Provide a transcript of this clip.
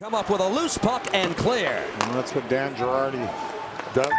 Come up with a loose puck and clear. And that's what Dan Girardi does.